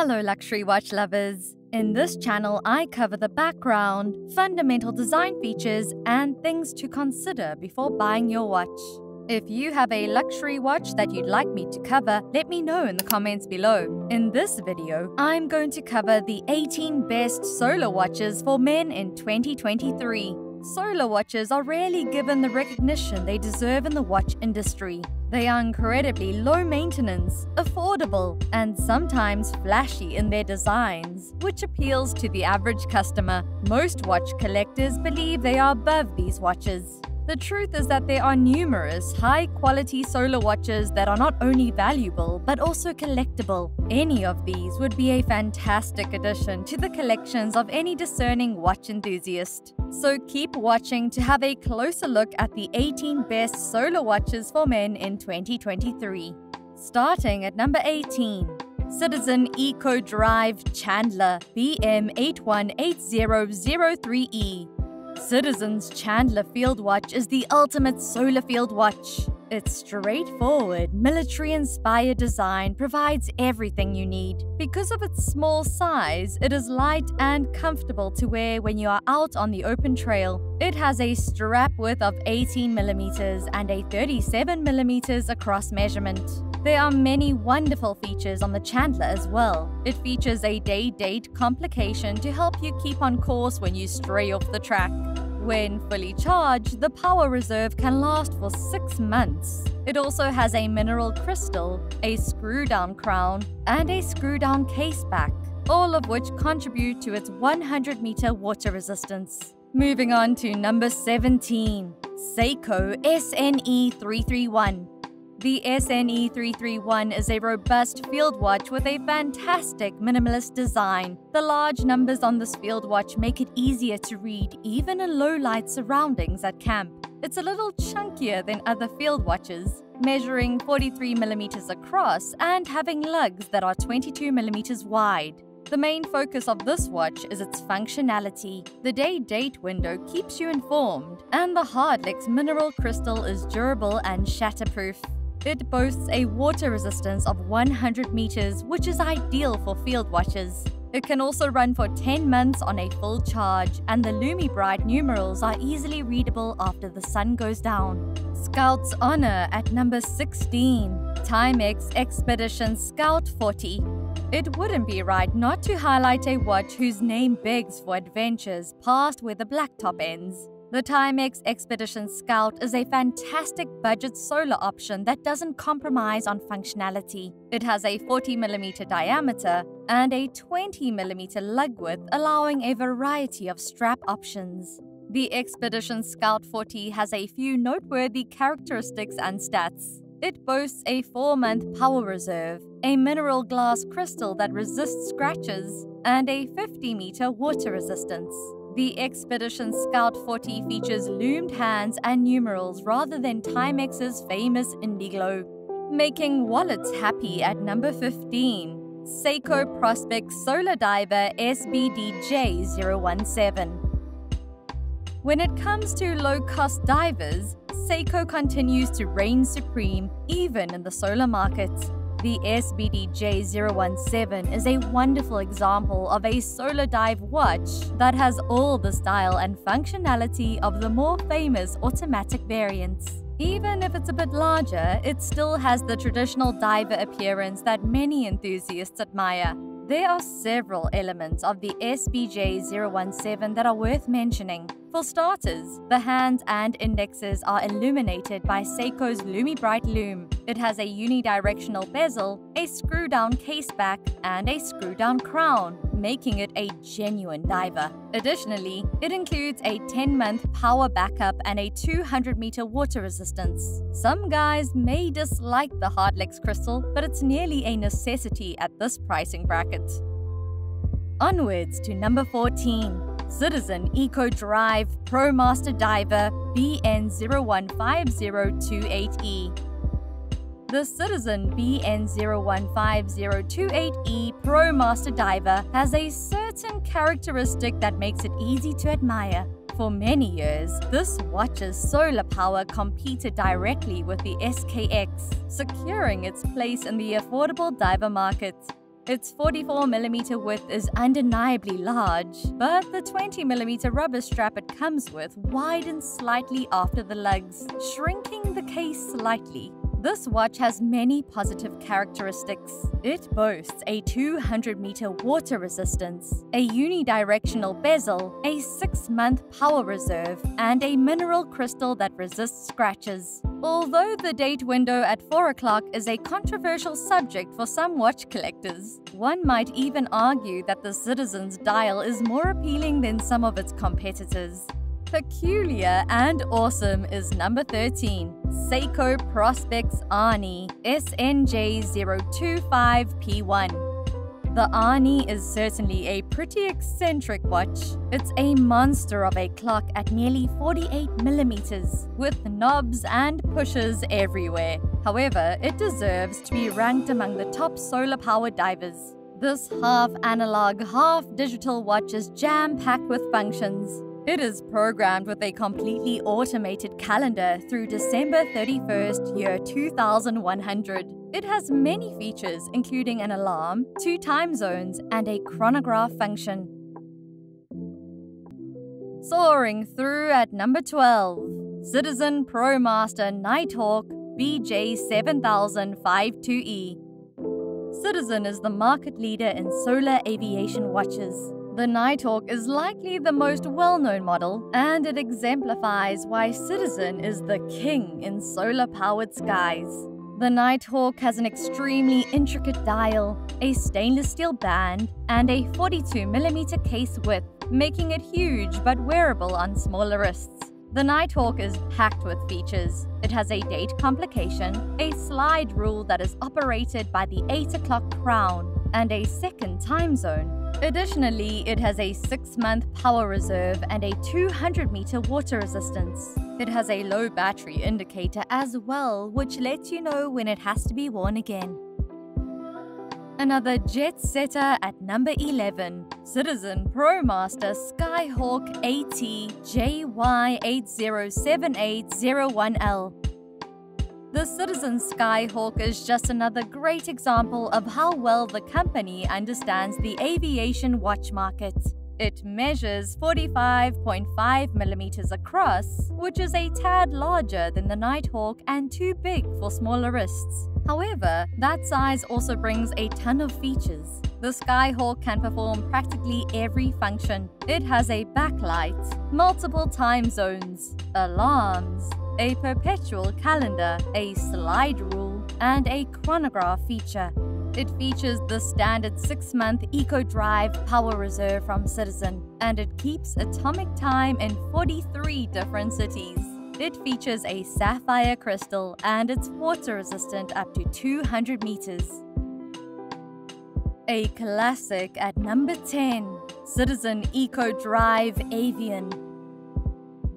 Hello, luxury watch lovers. In this channel, I cover the background, fundamental design features, and things to consider before buying your watch. If you have a luxury watch that you'd like me to cover, let me know in the comments below. In this video, I'm going to cover the 18 best solar watches for men in 2023. Solar watches are rarely given the recognition they deserve in the watch industry. They are incredibly low maintenance, affordable, and sometimes flashy in their designs, which appeals to the average customer. Most watch collectors believe they are above these watches. The truth is that there are numerous high quality solar watches that are not only valuable but also collectible. Any of these would be a fantastic addition to the collections of any discerning watch enthusiast. So keep watching to have a closer look at the 18 best solar watches for men in 2023. Starting at number 18. Citizen Eco Drive Chandler BM818003E Citizens Chandler Field Watch is the ultimate solar field watch. Its straightforward, military inspired design provides everything you need. Because of its small size, it is light and comfortable to wear when you are out on the open trail. It has a strap width of 18mm and a 37mm across measurement. There are many wonderful features on the Chandler as well. It features a day-date complication to help you keep on course when you stray off the track. When fully charged, the power reserve can last for 6 months. It also has a mineral crystal, a screw-down crown, and a screw-down case back, all of which contribute to its 100-meter water resistance. Moving on to number 17, Seiko SNE 331. The SNE 331 is a robust field watch with a fantastic minimalist design. The large numbers on this field watch make it easier to read even in low light surroundings at camp. It's a little chunkier than other field watches, measuring 43mm across and having lugs that are 22mm wide. The main focus of this watch is its functionality. The day-date window keeps you informed, and the Hardlex mineral crystal is durable and shatterproof. It boasts a water resistance of 100 meters, which is ideal for field watches. It can also run for 10 months on a full charge, and the LumiBrite numerals are easily readable after the sun goes down. Scout's Honor at number 16, Timex Expedition Scout 40. It wouldn't be right not to highlight a watch whose name begs for adventures past where the blacktop ends. The Timex Expedition Scout is a fantastic budget solar option that doesn't compromise on functionality. It has a 40mm diameter and a 20mm lug width, allowing a variety of strap options. The Expedition Scout 40 has a few noteworthy characteristics and stats. It boasts a 4-month power reserve, a mineral glass crystal that resists scratches, and a 50-meter water resistance. The Expedition Scout 40 features lumed hands and numerals rather than Timex's famous Indiglo, making wallets happy at number 15. Seiko Prospex Solar Diver SBDJ017. When it comes to low-cost divers, Seiko continues to reign supreme even in the solar market. The SBDJ017 is a wonderful example of a solar dive watch that has all the style and functionality of the more famous automatic variants. Even if it's a bit larger, it still has the traditional diver appearance that many enthusiasts admire. There are several elements of the SBJ017 that are worth mentioning. For starters, the hands and indexes are illuminated by Seiko's LumiBrite Lume. It has a unidirectional bezel, a screw-down caseback, and a screw-down crown, making it a genuine diver. Additionally, it includes a 10-month power backup and a 200-meter water resistance. Some guys may dislike the Hardlex crystal, but it's nearly a necessity at this pricing bracket. Onwards to number 14. Citizen Eco Drive ProMaster Diver BN015028E. The Citizen BN015028E ProMaster Diver has a certain characteristic that makes it easy to admire. For many years, this watch's solar power competed directly with the SKX, securing its place in the affordable diver market. Its 44mm width is undeniably large, but the 20mm rubber strap it comes with widens slightly after the lugs, shrinking the case slightly. This watch has many positive characteristics. It boasts a 200 meter water resistance, a unidirectional bezel, a 6 month power reserve, and a mineral crystal that resists scratches. Although the date window at 4 o'clock is a controversial subject for some watch collectors, one might even argue that the Citizen's dial is more appealing than some of its competitors. Peculiar and awesome is number 13, Seiko Prospex Arnie SNJ025P1. The Arnie is certainly a pretty eccentric watch. It's a monster of a clock at nearly 48 millimeters, with knobs and pushers everywhere. However, it deserves to be ranked among the top solar powered divers. This half analog, half digital watch is jam packed with functions. It is programmed with a completely automated calendar through December 31st, year 2100. It has many features, including an alarm, two time zones, and a chronograph function. Soaring through at number 12, Citizen ProMaster Nighthawk BJ7052E. Citizen is the market leader in solar aviation watches. The Nighthawk is likely the most well known model, and it exemplifies why Citizen is the king in solar powered skies. The Nighthawk has an extremely intricate dial, a stainless steel band, and a 42mm case width, making it huge but wearable on smaller wrists. The Nighthawk is packed with features. It has a date complication, a slide rule that is operated by the 8 o'clock crown, and a second time zone. Additionally, it has a 6-month power reserve and a 200-meter water resistance. It has a low battery indicator as well, which lets you know when it has to be worn again. Another jet setter at number 11, Citizen ProMaster Skyhawk AT JY807801L. The Citizen Skyhawk is just another great example of how well the company understands the aviation watch market. It measures 45.5 millimeters across, which is a tad larger than the Nighthawk and too big for smaller wrists. However, that size also brings a ton of features. The Skyhawk can perform practically every function. It has a backlight, multiple time zones, alarms, a perpetual calendar, a slide rule, and a chronograph feature. It features the standard 6 month Eco Drive power reserve from Citizen, and it keeps atomic time in 43 different cities. It features a sapphire crystal and it's water resistant up to 200 meters. A classic at number 10 Citizen Eco Drive Avion.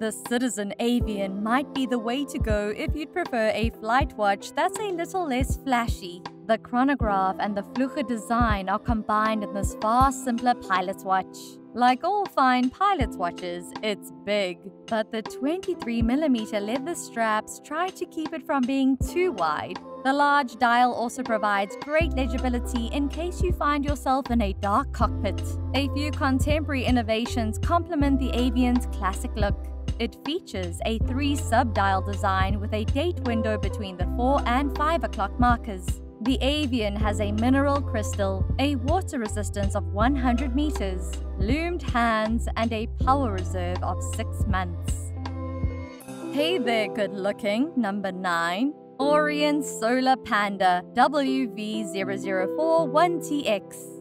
The Citizen Avion might be the way to go if you'd prefer a flight watch that's a little less flashy. The chronograph and the Fluche design are combined in this far simpler pilot's watch. Like all fine pilot's watches, it's big, but the 23mm leather straps try to keep it from being too wide. The large dial also provides great legibility in case you find yourself in a dark cockpit. A few contemporary innovations complement the Avion's classic look. It features a three sub-dial design with a date window between the 4 and 5 o'clock markers. The Avion has a mineral crystal, a water resistance of 100 meters, lumed hands, and a power reserve of 6 months. Hey there, good looking, number 9. Orient Solar Panda WV0041TX.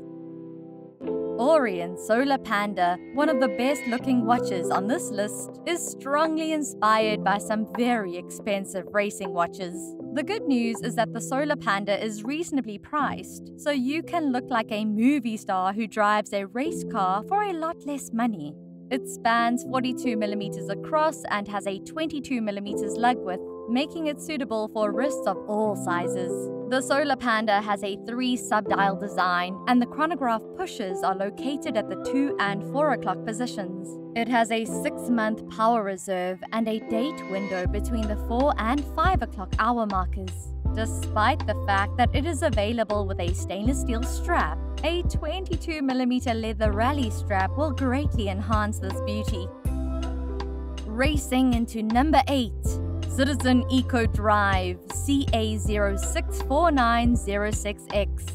Orient Solar Panda, one of the best looking watches on this list, is strongly inspired by some very expensive racing watches. The good news is that the Solar Panda is reasonably priced, so you can look like a movie star who drives a race car for a lot less money. It spans 42mm across and has a 22mm lug width, making it suitable for wrists of all sizes. The Solar Panda has a three sub-dial design, and the chronograph pushers are located at the 2 and 4 o'clock positions. It has a 6-month power reserve and a date window between the 4 and 5 o'clock hour markers. Despite the fact that it is available with a stainless steel strap, a 22mm leather rally strap will greatly enhance this beauty. Racing into number 8 Citizen Eco Drive CA064906X.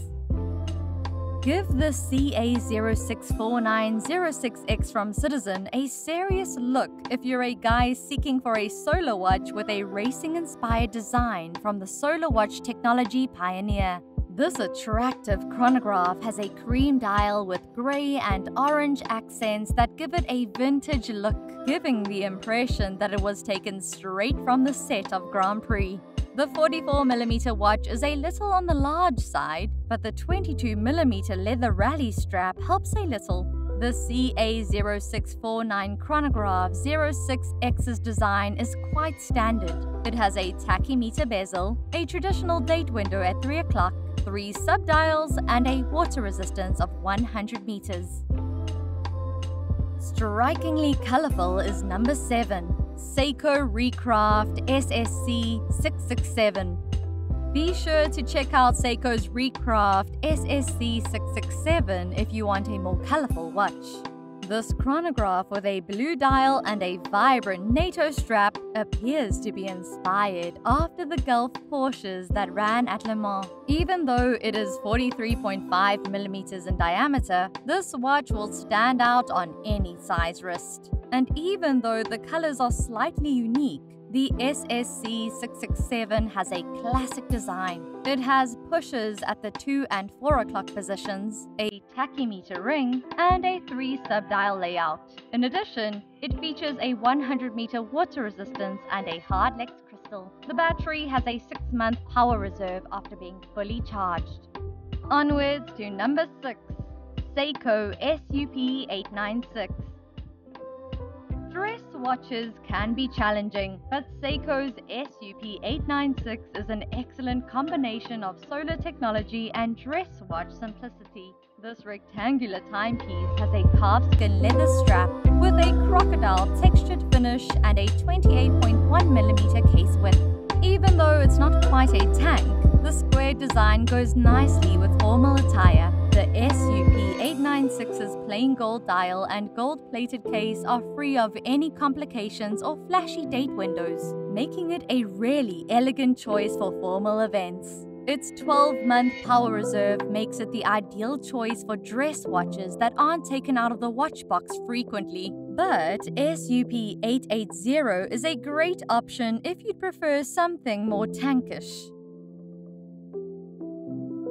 Give the CA064906X from Citizen a serious look if you're a guy seeking for a solar watch with a racing inspired design from the solar watch technology pioneer. This attractive chronograph has a cream dial with grey and orange accents that give it a vintage look, giving the impression that it was taken straight from the set of Grand Prix. The 44mm watch is a little on the large side, but the 22mm leather rally strap helps a little. The CA0649 chronograph 06X's design is quite standard. It has a tachymeter bezel, a traditional date window at 3 o'clock, three subdials, and a water resistance of 100 meters. Strikingly colorful is number 7, Seiko Recraft SSC 667. Be sure to check out Seiko's Recraft SSC 667 if you want a more colorful watch. This chronograph with a blue dial and a vibrant NATO strap appears to be inspired after the Gulf Porsches that ran at Le Mans. Even though it is 43.5 millimeters in diameter, this watch will stand out on any size wrist. And even though the colors are slightly unique, the SSC 667 has a classic design. It has pushers at the 2 and 4 o'clock positions, a tachymeter ring, and a 3 sub-dial layout. In addition, it features a 100 meter water resistance and a Hardlex crystal. The battery has a 6-month power reserve after being fully charged. Onwards to number 6, Seiko SUP 896. Dress watches can be challenging, but Seiko's SUP896 is an excellent combination of solar technology and dress watch simplicity. This rectangular timepiece has a calfskin leather strap with a crocodile textured finish and a 28.1mm case width. Even though it's not quite a tank, the square design goes nicely with formal attire. The SUP896's plain gold dial and gold plated case are free of any complications or flashy date windows, making it a really elegant choice for formal events. Its 12 month power reserve makes it the ideal choice for dress watches that aren't taken out of the watch box frequently. But SUP 880 is a great option if you'd prefer something more tankish.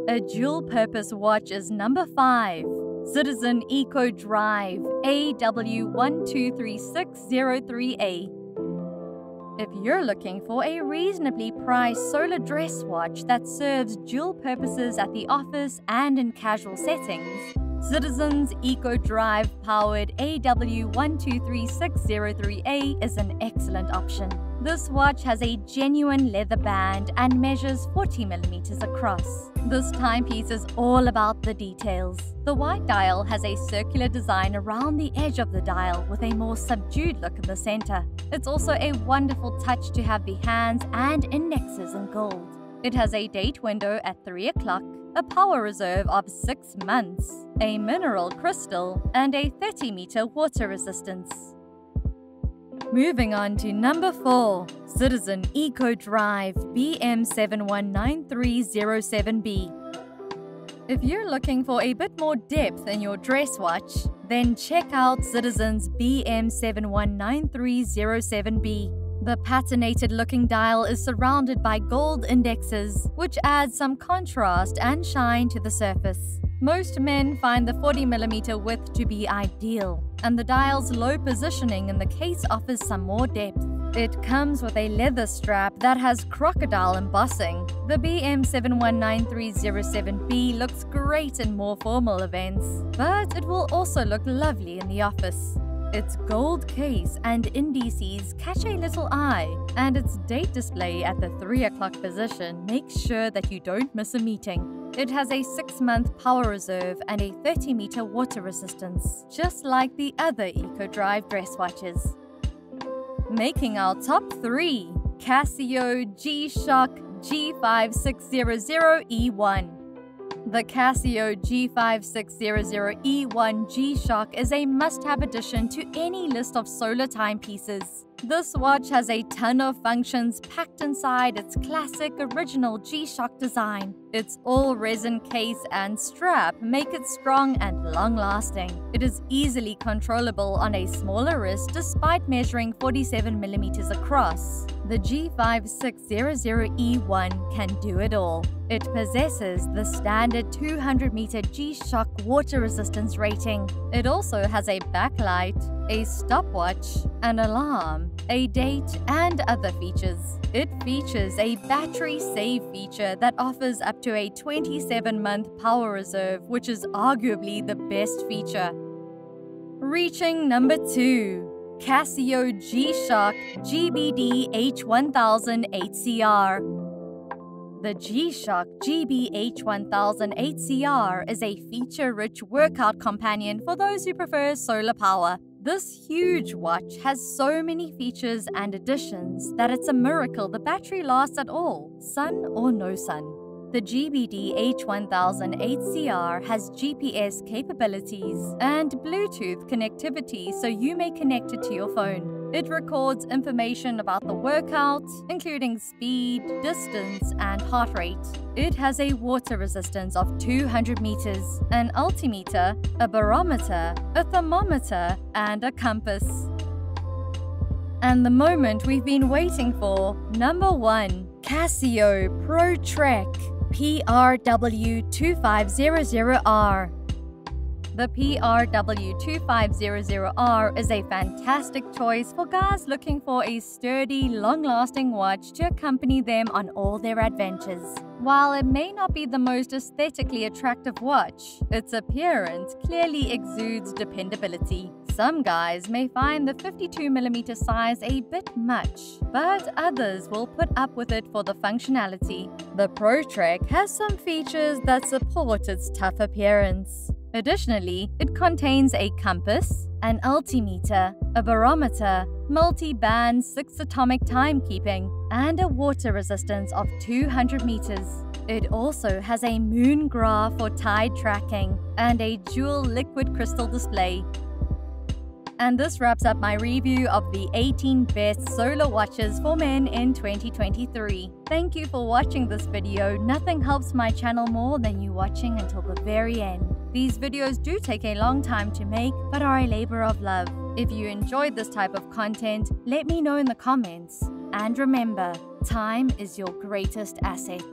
A dual purpose watch is number 5. Citizen Eco Drive AW123603A. If you're looking for a reasonably priced solar dress watch that serves dual purposes at the office and in casual settings, Citizen's Eco Drive powered AW123603A is an excellent option. This watch has a genuine leather band and measures 40mm across. This timepiece is all about the details. The white dial has a circular design around the edge of the dial with a more subdued look in the center. It's also a wonderful touch to have the hands and indexes in gold. It has a date window at 3 o'clock, a power reserve of 6 months, a mineral crystal, and a 30 meter water resistance. Moving on to number 4, Citizen Eco Drive BM719307B. If you're looking for a bit more depth in your dress watch, then check out Citizen's BM719307B. The patinated looking dial is surrounded by gold indexes, which adds some contrast and shine to the surface. Most men find the 40mm width to be ideal, and the dial's low positioning in the case offers some more depth. It comes with a leather strap that has crocodile embossing. The BM719307B looks great in more formal events, but it will also look lovely in the office. Its gold case and indices catch a little eye, and its date display at the 3 o'clock position makes sure that you don't miss a meeting. It has a 6-month power reserve and a 30-meter water resistance, just like the other EcoDrive dress watches. Making our top 3, Casio G-Shock G5600E1 the Casio G5600E1 G-Shock is a must-have addition to any list of solar timepieces. This watch has a ton of functions packed inside its classic original G-Shock design. Its all resin case and strap make it strong and long-lasting. It is easily controllable on a smaller wrist despite measuring 47mm across. The G5600E1 can do it all. It possesses the standard 200 meter G-Shock water resistance rating. It also has a backlight, a stopwatch, an alarm, a date, and other features. It features a battery save feature that offers up to a 27 month power reserve, which is arguably the best feature. Reaching number 2 Casio G-Shock GBD H1000 8CR the G-Shock GBH1000 8CR is a feature-rich workout companion for those who prefer solar power. This huge watch has so many features and additions that it's a miracle the battery lasts at all, sun or no sun. The GBD H1000 8CR has GPS capabilities and Bluetooth connectivity so you may connect it to your phone. It records information about the workout, including speed, distance, and heart rate. It has a water resistance of 200 meters, an altimeter, a barometer, a thermometer, and a compass. And the moment we've been waiting for, number 1, Casio Pro Trek PRW2500R. The PRW2500R is a fantastic choice for guys looking for a sturdy, long-lasting watch to accompany them on all their adventures. While it may not be the most aesthetically attractive watch, its appearance clearly exudes dependability. Some guys may find the 52mm size a bit much, but others will put up with it for the functionality. The ProTrek has some features that support its tough appearance. Additionally, it contains a compass, an altimeter, a barometer, multi-band 6-atomic timekeeping, and a water resistance of 200 meters. It also has a moon graph for tide tracking and a dual liquid crystal display. And this wraps up my review of the 18 best solar watches for men in 2023. Thank you for watching this video. Nothing helps my channel more than you watching until the very end. These videos do take a long time to make, but are a labor of love. If you enjoyed this type of content, let me know in the comments. And remember, time is your greatest asset.